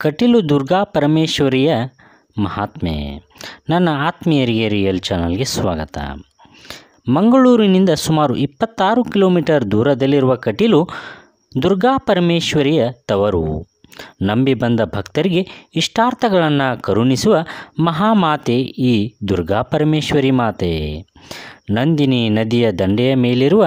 ಕಟೀಲು ದುರ್ಗಾ ಪರಮೇಶ್ವರಿಯ ಮಹಾತ್ಮೆ. ನನ್ನ ಆತ್ಮೀಯರಿಗೆ ರಿಯಲ್ ಚಾನಲ್ಗೆ ಸ್ವಾಗತ. ಮಂಗಳೂರಿನಿಂದ ಸುಮಾರು ಇಪ್ಪತ್ತಾರು ಕಿಲೋಮೀಟರ್ ದೂರದಲ್ಲಿರುವ ಕಟೀಲು ದುರ್ಗಾ ಪರಮೇಶ್ವರಿಯ ತವರು. ನಂಬಿ ಬಂದ ಭಕ್ತರಿಗೆ ಇಷ್ಟಾರ್ಥಗಳನ್ನು ಕರುಣಿಸುವ ಮಹಾಮಾತೆ ಈ ದುರ್ಗಾ ಪರಮೇಶ್ವರಿ ಮಾತೆ. ನಂದಿನಿ ನದಿಯ ದಂಡೆಯ ಮೇಲಿರುವ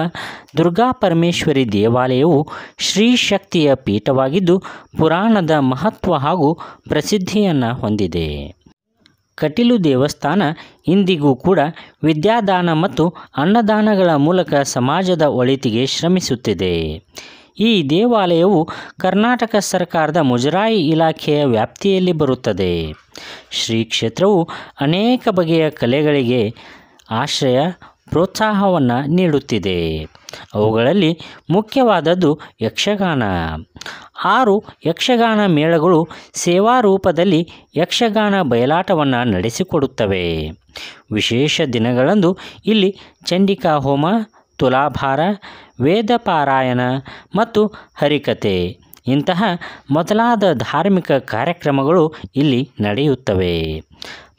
ದುರ್ಗಾ ಪರಮೇಶ್ವರಿ ದೇವಾಲಯವು ಶ್ರೀ ಶಕ್ತಿಯ ಪೀಠವಾಗಿದ್ದು ಪುರಾಣದ ಮಹತ್ವ ಹಾಗೂ ಪ್ರಸಿದ್ಧಿಯನ್ನು ಹೊಂದಿದೆ. ಕಟೀಲು ದೇವಸ್ಥಾನ ಇಂದಿಗೂ ಕೂಡ ವಿದ್ಯಾದಾನ ಮತ್ತು ಅನ್ನದಾನಗಳ ಮೂಲಕ ಸಮಾಜದ ಒಳಿತಿಗೆ ಶ್ರಮಿಸುತ್ತಿದೆ. ಈ ದೇವಾಲಯವು ಕರ್ನಾಟಕ ಸರ್ಕಾರದ ಮುಜರಾಯಿ ಇಲಾಖೆಯ ವ್ಯಾಪ್ತಿಯಲ್ಲಿ ಬರುತ್ತದೆ. ಶ್ರೀ ಕ್ಷೇತ್ರವು ಅನೇಕ ಬಗೆಯ ಕಲೆಗಳಿಗೆ ಆಶ್ರಯ ಪ್ರೋತ್ಸಾಹವನ್ನು ನೀಡುತ್ತಿದೆ. ಅವುಗಳಲ್ಲಿ ಮುಖ್ಯವಾದದ್ದು ಯಕ್ಷಗಾನ. ಆರು ಯಕ್ಷಗಾನ ಮೇಳಗಳು ಸೇವಾ ರೂಪದಲ್ಲಿ ಯಕ್ಷಗಾನ ಬಯಲಾಟವನ್ನು ನಡೆಸಿಕೊಡುತ್ತವೆ. ವಿಶೇಷ ದಿನಗಳಂದು ಇಲ್ಲಿ ಚಂಡಿಕಾ ಹೋಮ, ತುಲಾಭಾರ, ವೇದ ಪಾರಾಯಣ ಮತ್ತು ಹರಿಕತೆ ಇಂತಹ ಮೊದಲಾದ ಧಾರ್ಮಿಕ ಕಾರ್ಯಕ್ರಮಗಳು ಇಲ್ಲಿ ನಡೆಯುತ್ತವೆ.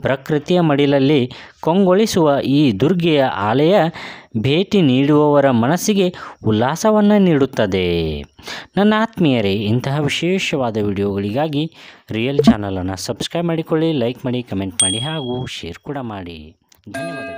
ಪ್ರಕೃತಿಯ ಮಡಿಲಲ್ಲಿ ಕೊಂಗೊಳಿಸುವ ಈ ದುರ್ಗೆಯ ಆಲಯ ಭೇಟಿ ನೀಡುವವರ ಮನಸ್ಸಿಗೆ ಉಲ್ಲಾಸವನ್ನು ನೀಡುತ್ತದೆ. ನನ್ನ ಆತ್ಮೀಯರೇ, ಇಂತಹ ವಿಶೇಷವಾದ ವಿಡಿಯೋಗಳಿಗಾಗಿ ರಿಯಲ್ ಚಾನಲನ್ನು ಸಬ್ಸ್ಕ್ರೈಬ್ ಮಾಡಿಕೊಳ್ಳಿ ಲೈಕ್ ಮಾಡಿ ಕಮೆಂಟ್ ಮಾಡಿ ಹಾಗೂ ಶೇರ್ ಕೂಡ ಮಾಡಿ. ಧನ್ಯವಾದಗಳು.